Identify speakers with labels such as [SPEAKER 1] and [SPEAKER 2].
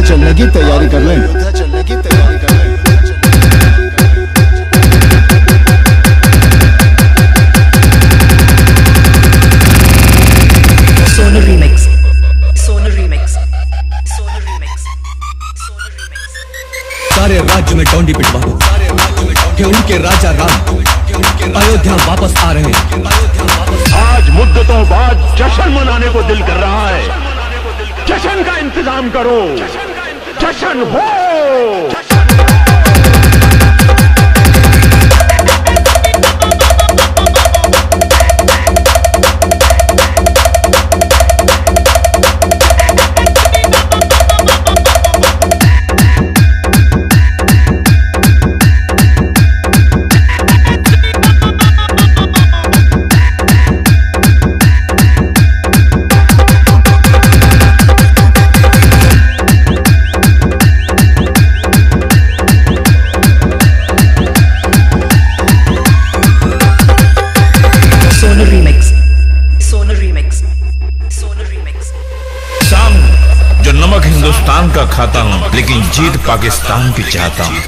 [SPEAKER 1] अयोध्या चलने की तैयारी कर लें चलने की तैयारी कर.
[SPEAKER 2] सारे राज्य में डोंडी पिटवा। कि उनके राजा राम अयोध्या वापस आ रहे हैं।
[SPEAKER 3] आज मुद्दतों बाद जश्न मनाने को दिल कर रहा है। जश्न का इंतज़ाम करो। जश्न हो।
[SPEAKER 4] Sona Remix. Sona Remix. Sona Remix.
[SPEAKER 5] शाम जो नमक हिंदुस्तान का खाता हूँ लेकिन जीत पाकिस्तान की चाहता हूँ